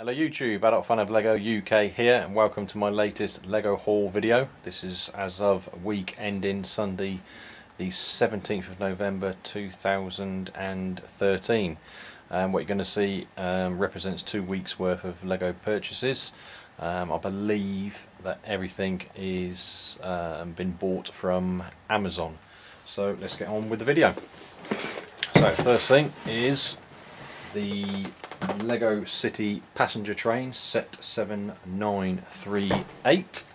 Hello YouTube, Adult Fan of LEGO UK here and welcome to my latest LEGO haul video. This is as of week ending Sunday the 17th of November 2013. Um, what you're going to see um, represents two weeks worth of LEGO purchases. Um, I believe that everything is um, been bought from Amazon. So let's get on with the video. So first thing is the Lego City passenger train set 7938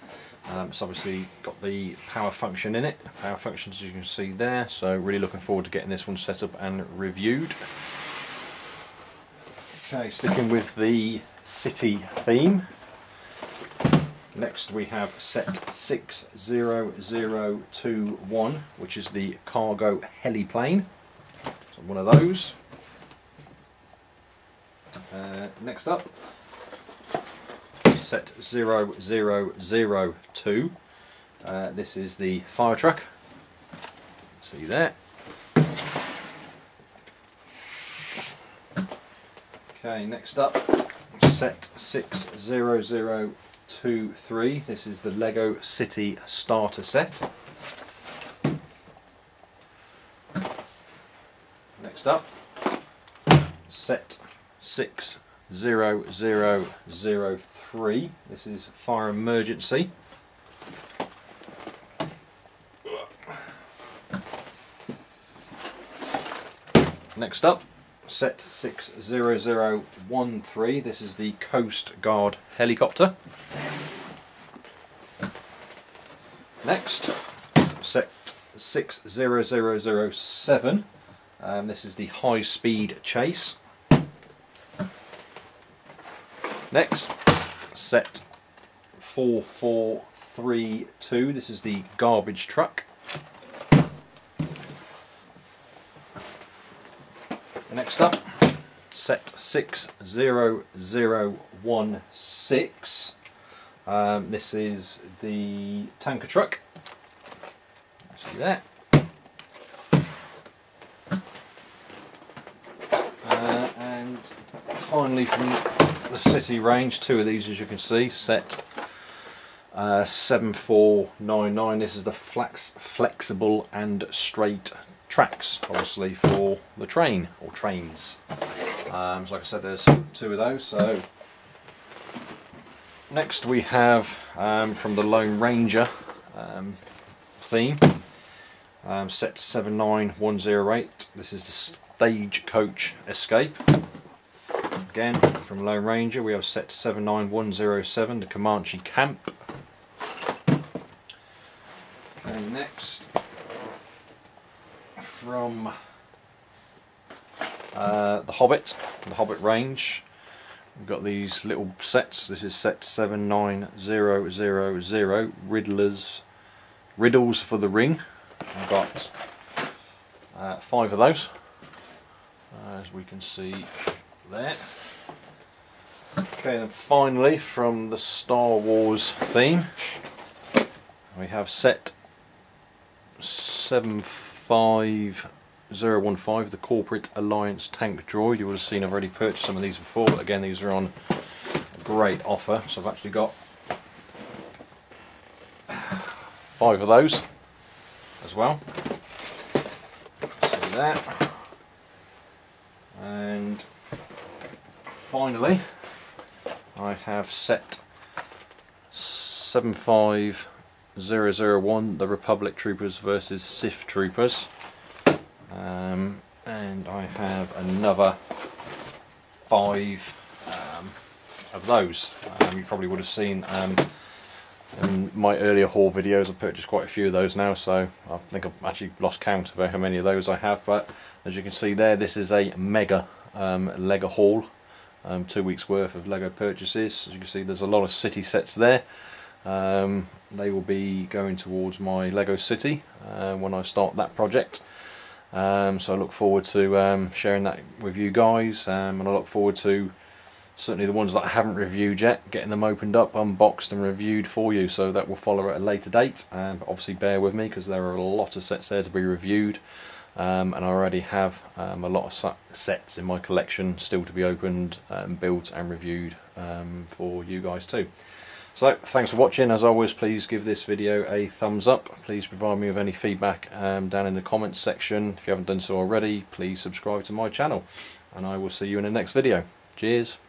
um, it's obviously got the power function in it. Power functions as you can see there. So really looking forward to getting this one set up and reviewed. Okay sticking with the city theme. Next we have set 60021 which is the cargo heliplane. So one of those uh, next up, set 0002. Uh, this is the fire truck. See there. Okay, next up, set 60023. This is the Lego City starter set. Next up, set 60003. This is fire emergency. Next up, set 60013. This is the Coast Guard helicopter. Next, set 60007. Um, this is the high speed chase. Next, set 4432. This is the garbage truck. Next up, set 60016. Um, this is the tanker truck. See that. Uh, and finally from the city range, two of these as you can see, set uh, 7499. This is the flex, flexible and straight tracks, obviously for the train or trains. Um, so like I said, there's two of those. So next we have um, from the Lone Ranger um, theme, um, set 79108. This is the Stagecoach Escape. Again, from Lone Ranger, we have set 79107, the Comanche Camp. Okay, next, from uh, The Hobbit, The Hobbit range, we've got these little sets. This is set 79000, Riddlers, Riddles for the Ring. I've got uh, five of those, as we can see there. Okay, and finally from the Star Wars theme, we have set 75015, the Corporate Alliance Tank Droid. You would have seen I've already purchased some of these before, but again these are on great offer, so I've actually got five of those as well. See that. And finally, I have set 75001 the Republic Troopers versus Sith Troopers. Um, and I have another five um, of those. Um, you probably would have seen um, in my earlier haul videos I've purchased quite a few of those now so I think I've actually lost count of how many of those I have. But as you can see there this is a mega um, Lego haul um, two weeks worth of Lego purchases. As you can see there's a lot of city sets there. Um, they will be going towards my Lego City uh, when I start that project. Um, so I look forward to um, sharing that with you guys um, and I look forward to certainly the ones that I haven't reviewed yet, getting them opened up, unboxed and reviewed for you. So that will follow at a later date. Um, obviously bear with me because there are a lot of sets there to be reviewed. Um, and I already have um, a lot of sets in my collection still to be opened, um, built and reviewed um, for you guys too. So thanks for watching, as always please give this video a thumbs up, please provide me with any feedback um, down in the comments section, if you haven't done so already please subscribe to my channel and I will see you in the next video. Cheers!